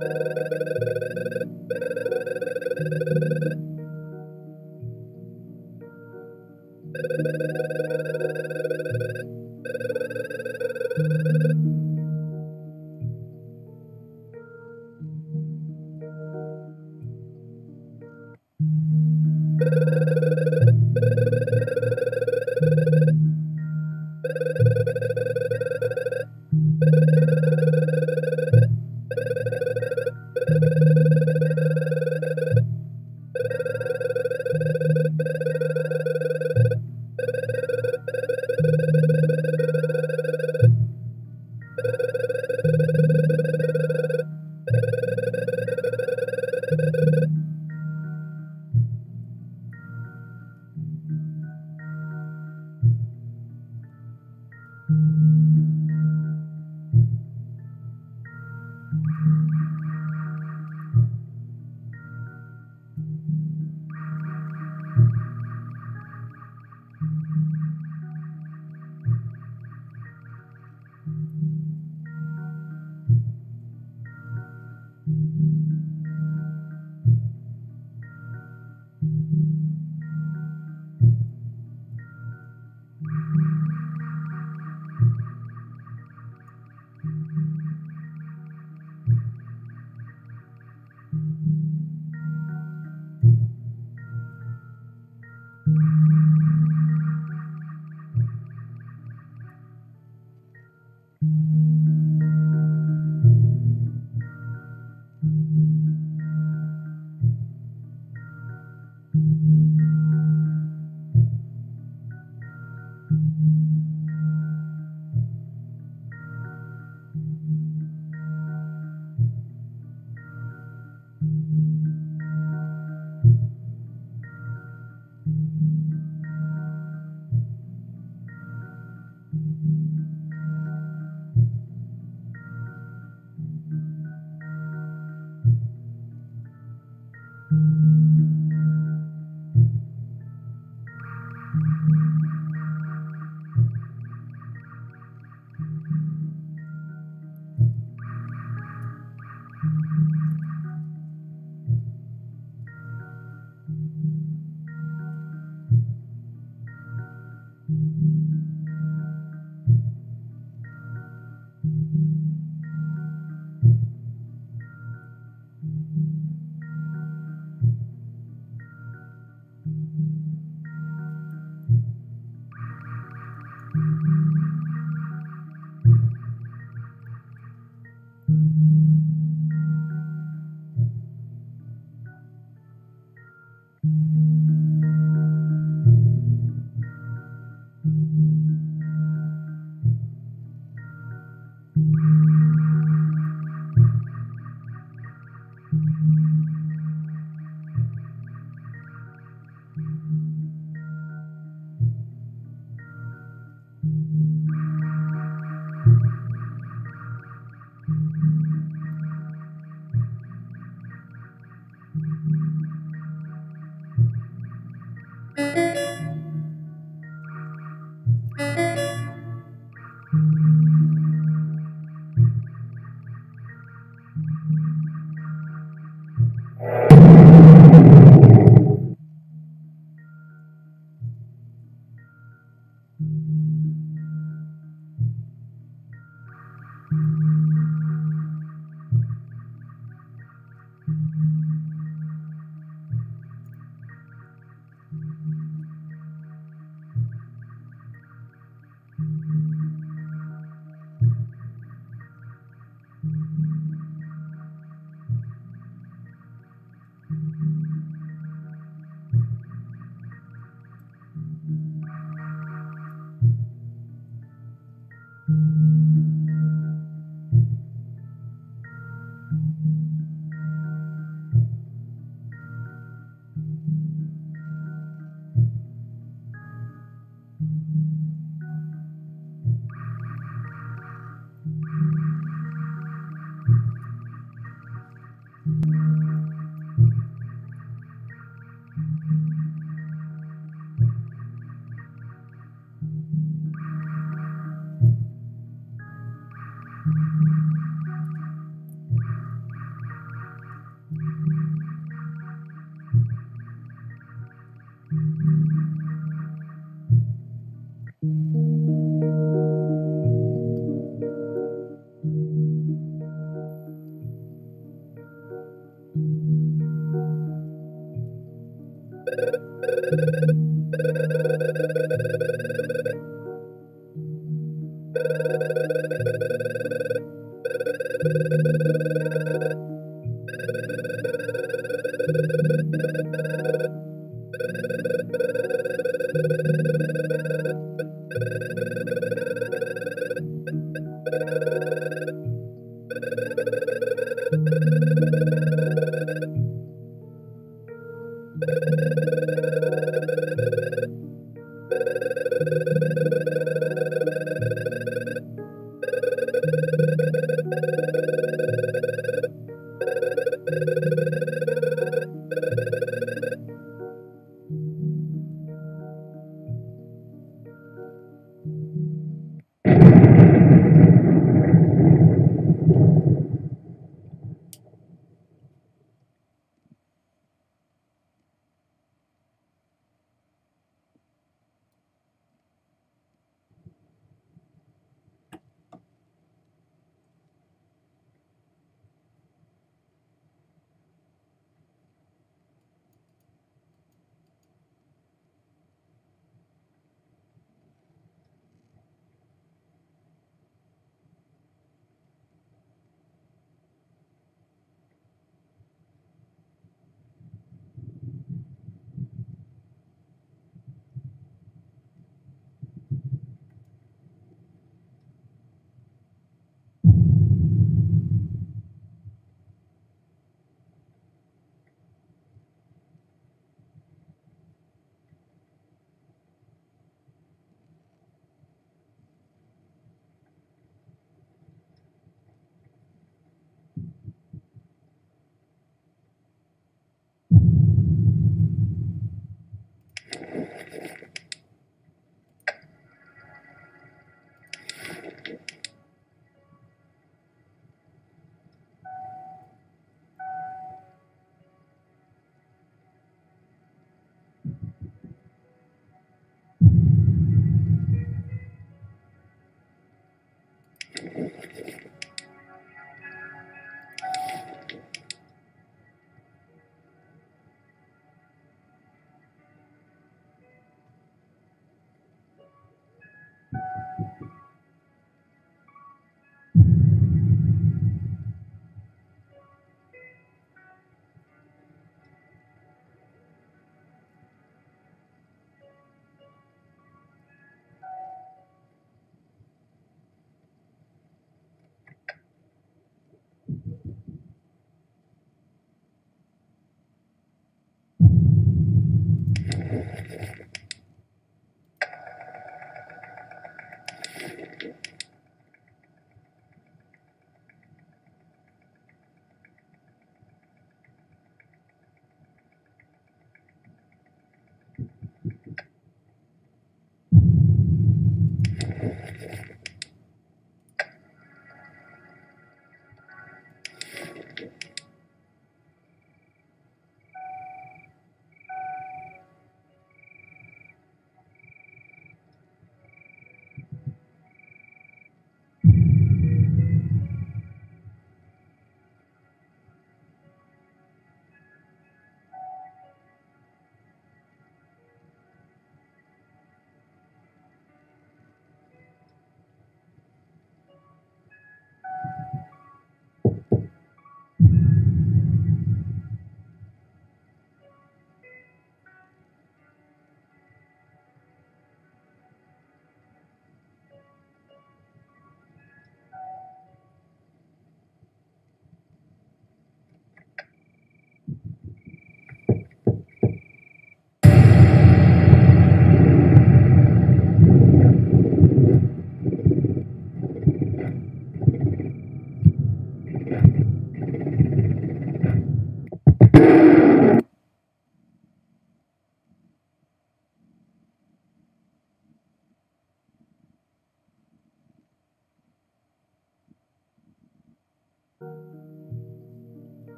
you